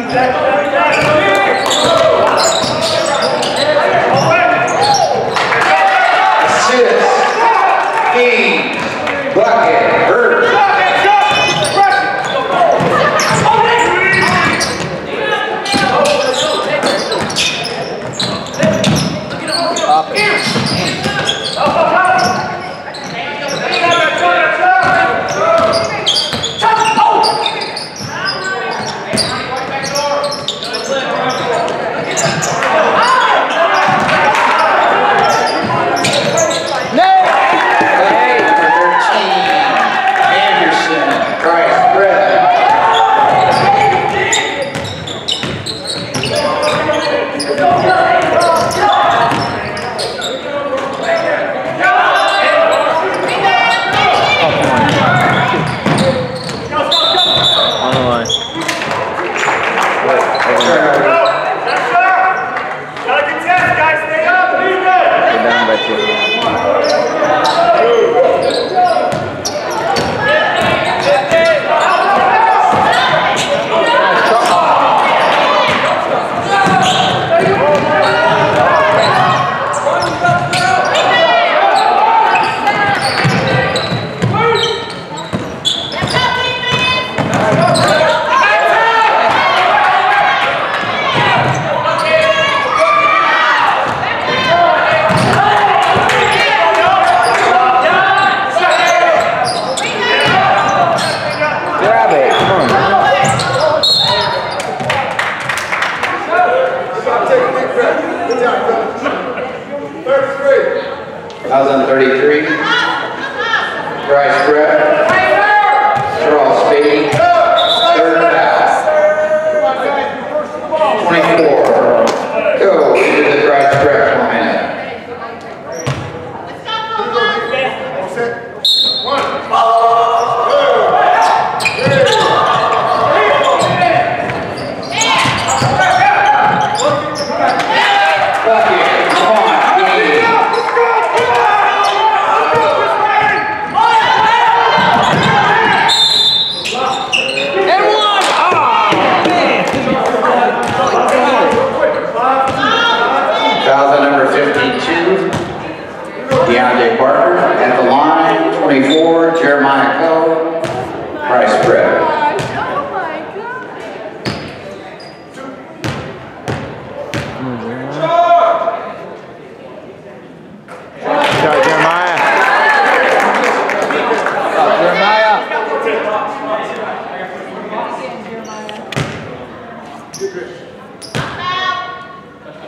intact.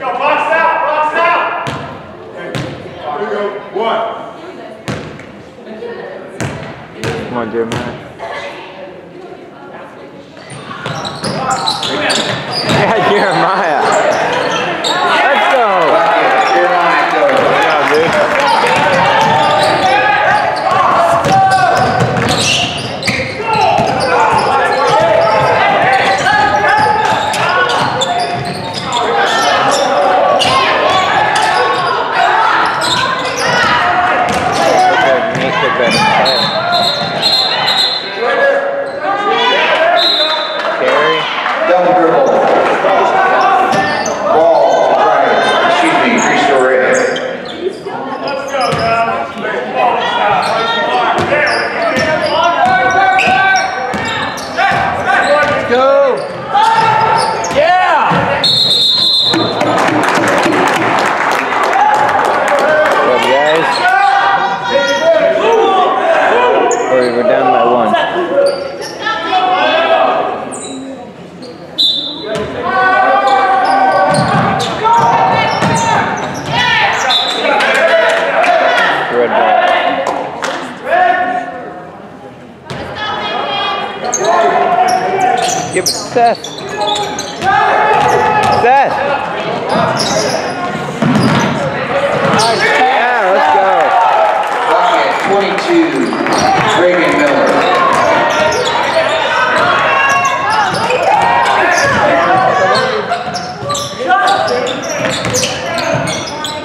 Go, box out, box out. Here we go. One. Come on, Yeah,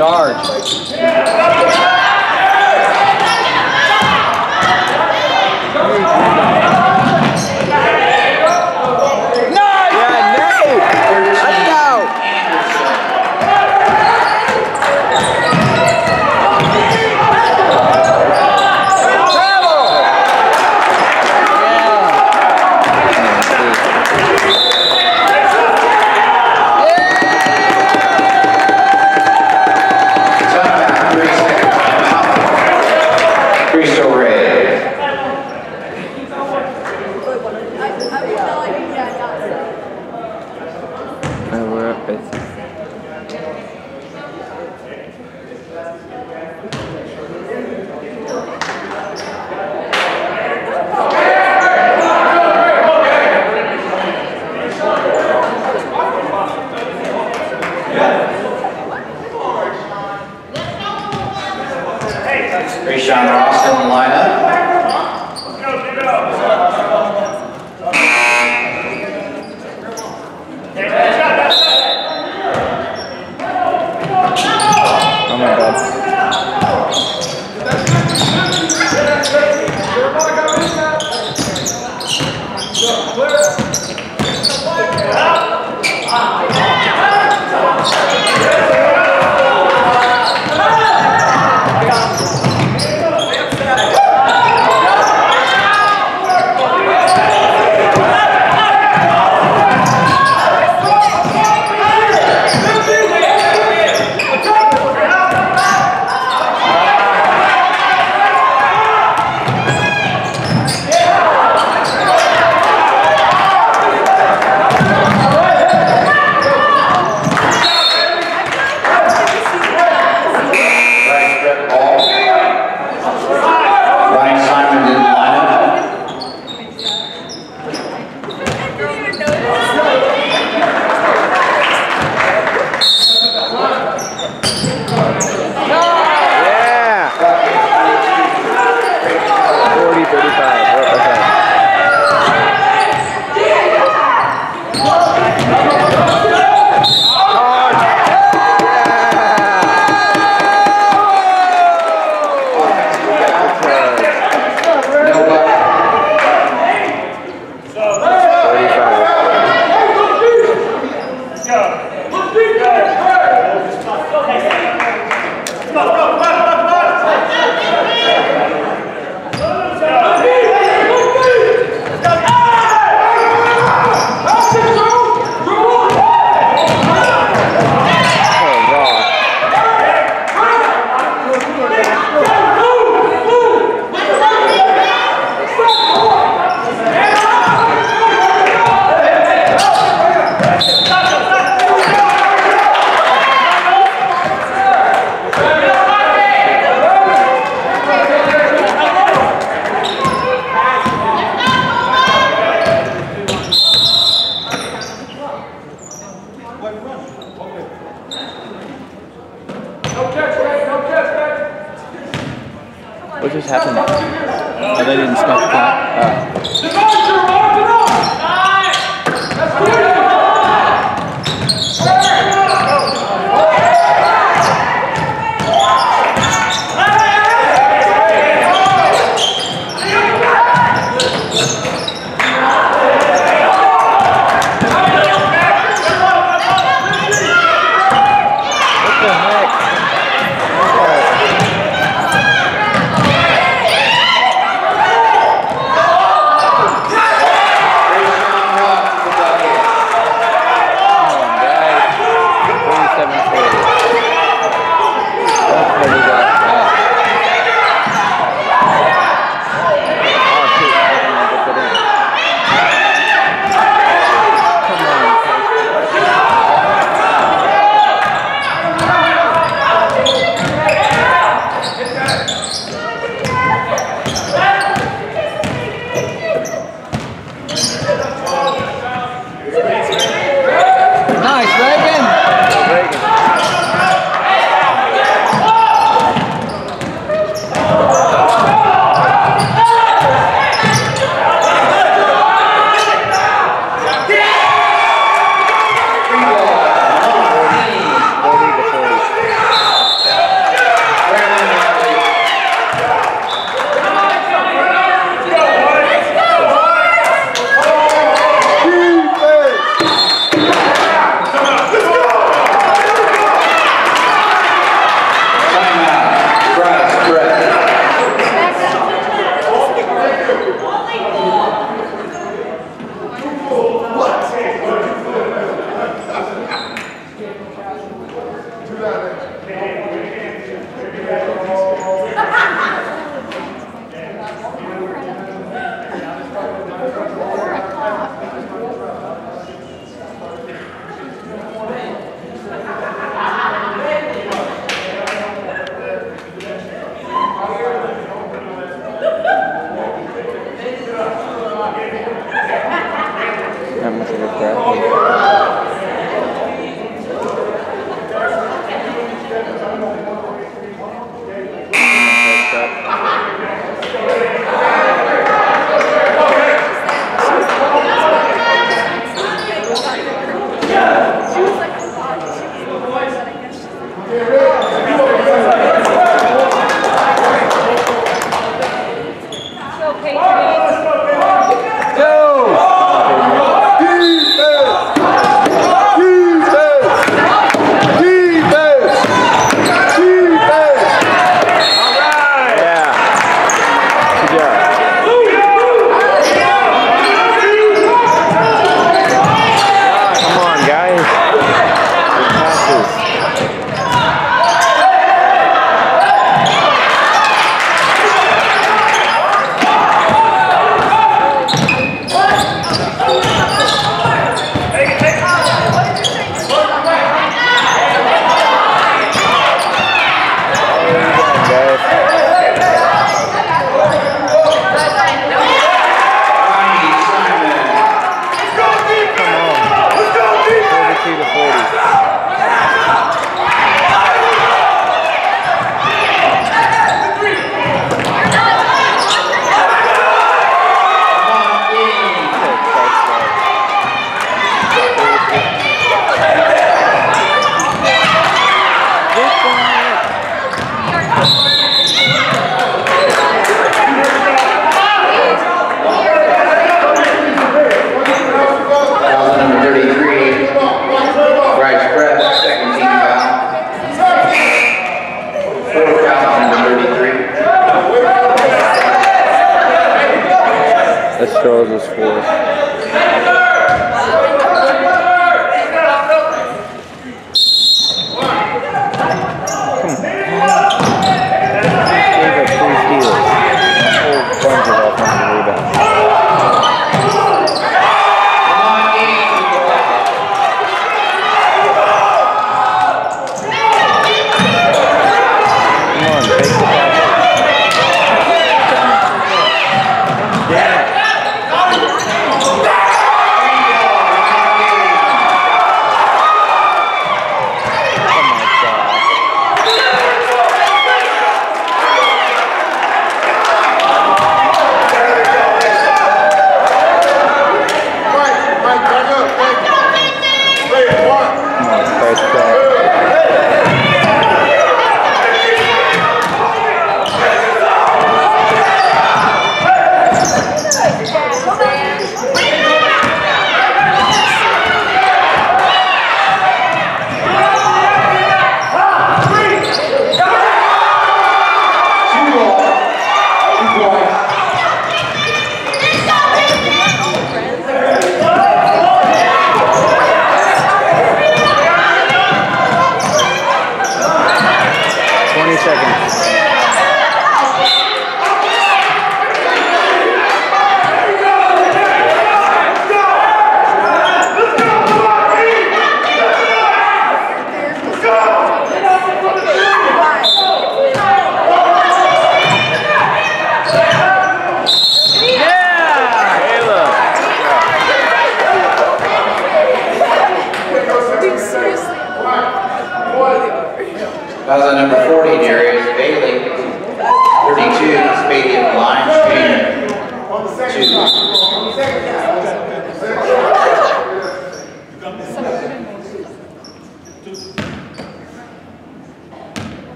Charge.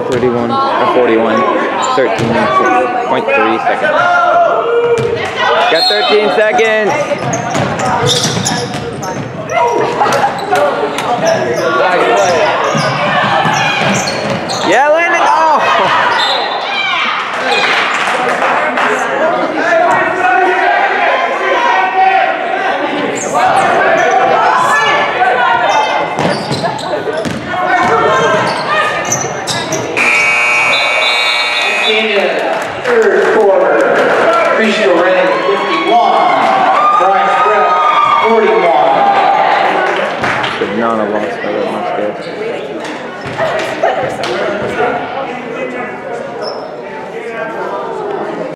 131 or 41, 13.3 seconds. Got 13 seconds.